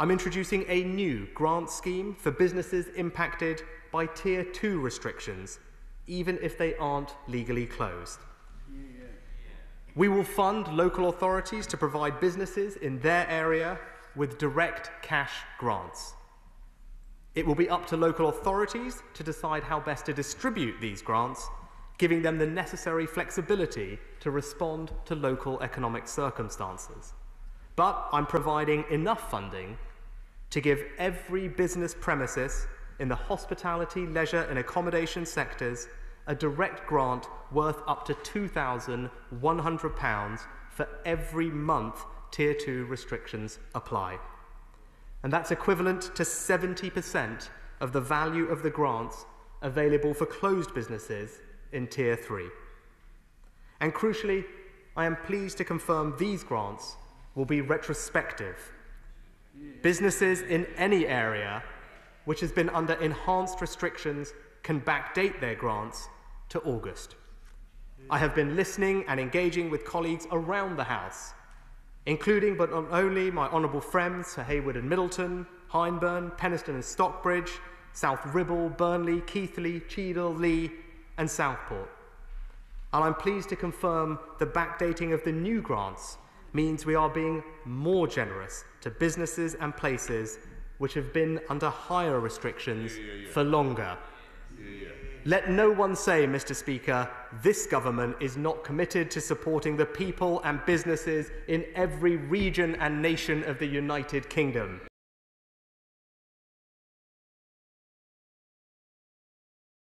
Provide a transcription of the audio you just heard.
I'm introducing a new grant scheme for businesses impacted by Tier 2 restrictions, even if they aren't legally closed. We will fund local authorities to provide businesses in their area with direct cash grants. It will be up to local authorities to decide how best to distribute these grants, giving them the necessary flexibility to respond to local economic circumstances. But I'm providing enough funding to give every business premises in the hospitality, leisure, and accommodation sectors a direct grant worth up to £2,100 for every month Tier 2 restrictions apply. And that's equivalent to 70% of the value of the grants available for closed businesses in Tier 3. And crucially, I am pleased to confirm these grants will be retrospective. Businesses in any area which has been under enhanced restrictions can backdate their grants to August. I have been listening and engaging with colleagues around the House, including but not only my honourable friends Sir Heywood and Middleton, Hyndburn, Penistone and Stocksbridge, South Ribble, Burnley, Keighley, Cheadle, Leigh, and Southport. And I'm pleased to confirm the backdating of the new grants means we are being more generous to businesses and places which have been under higher restrictions yeah, yeah, yeah. for longer. Let no one say, Mr. Speaker, this government is not committed to supporting the people and businesses in every region and nation of the United Kingdom.